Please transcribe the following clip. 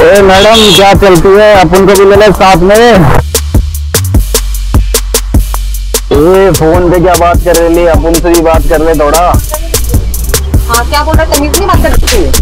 ए, madam, क्या चलती है? अपन को भी ले ले साथ में? ए, फ़ोन पे क्या बात कर रही अपन से भी बात कर ले थोड़ा। हाँ क्या बोल रहा है? तमीज नहीं बात करती